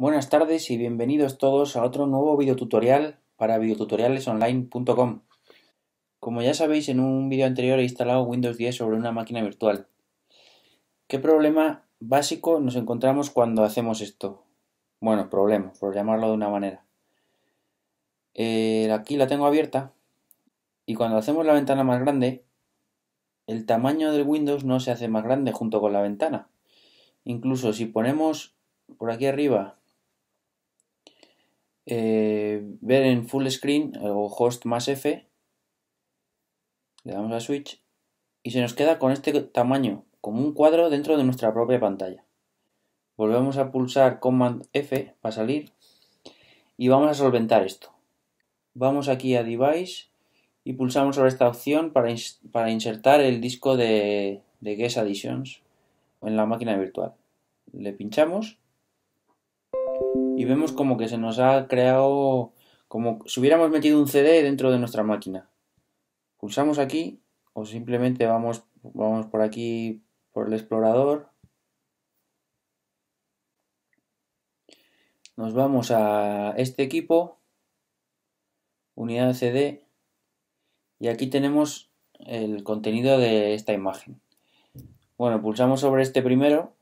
Buenas tardes y bienvenidos todos a otro nuevo videotutorial para videotutorialesonline.com. Como ya sabéis, en un vídeo anterior he instalado Windows 10 sobre una máquina virtual. ¿Qué problema básico nos encontramos cuando hacemos esto? Bueno, problema, por llamarlo de una manera. Eh, aquí la tengo abierta y cuando hacemos la ventana más grande, el tamaño del Windows no se hace más grande junto con la ventana. Incluso si ponemos por aquí arriba eh, ver en full screen o host más F, le damos a switch y se nos queda con este tamaño, como un cuadro dentro de nuestra propia pantalla. Volvemos a pulsar Command F para salir y vamos a solventar esto. Vamos aquí a Device y pulsamos sobre esta opción para, para insertar el disco de, de Guest Additions en la máquina virtual. Le pinchamos y vemos como que se nos ha creado como si hubiéramos metido un CD dentro de nuestra máquina. Pulsamos aquí o simplemente vamos, vamos por aquí por el explorador. Nos vamos a este equipo, unidad CD, y aquí tenemos el contenido de esta imagen. Bueno, pulsamos sobre este primero,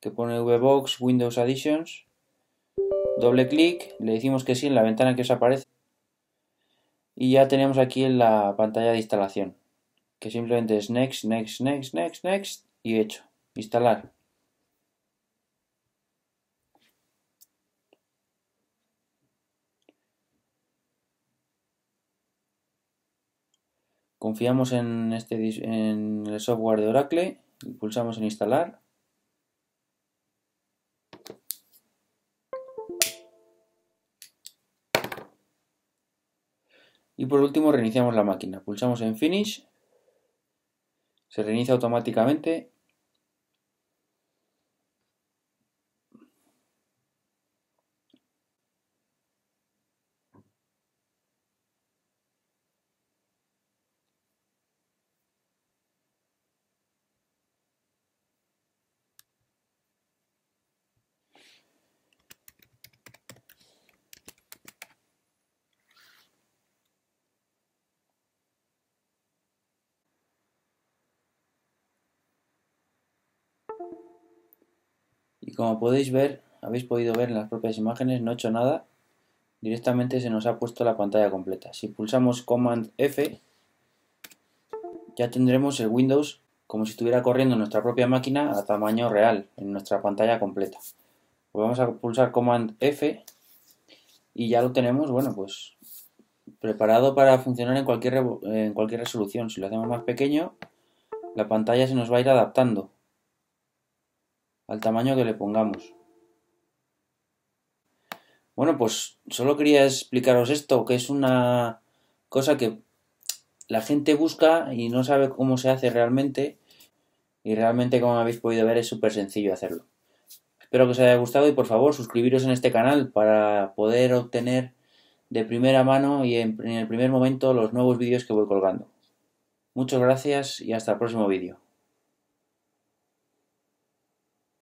que pone VBox Windows Additions, Doble clic, le decimos que sí en la ventana que os aparece. Y ya tenemos aquí en la pantalla de instalación. Que simplemente es next, next, next, next, next y hecho. Instalar. Confiamos en, este, en el software de Oracle pulsamos en instalar. Y por último reiniciamos la máquina. Pulsamos en Finish. Se reinicia automáticamente Y como podéis ver, habéis podido ver en las propias imágenes, no he hecho nada. Directamente se nos ha puesto la pantalla completa. Si pulsamos Command F, ya tendremos el Windows como si estuviera corriendo en nuestra propia máquina a tamaño real, en nuestra pantalla completa. Pues vamos a pulsar Command F y ya lo tenemos, bueno, pues preparado para funcionar en cualquier, en cualquier resolución. Si lo hacemos más pequeño, la pantalla se nos va a ir adaptando al tamaño que le pongamos. Bueno, pues solo quería explicaros esto, que es una cosa que la gente busca y no sabe cómo se hace realmente. Y realmente, como habéis podido ver, es súper sencillo hacerlo. Espero que os haya gustado y por favor suscribiros en este canal para poder obtener de primera mano y en, el primer momento los nuevos vídeos que voy colgando. Muchas gracias y hasta el próximo vídeo.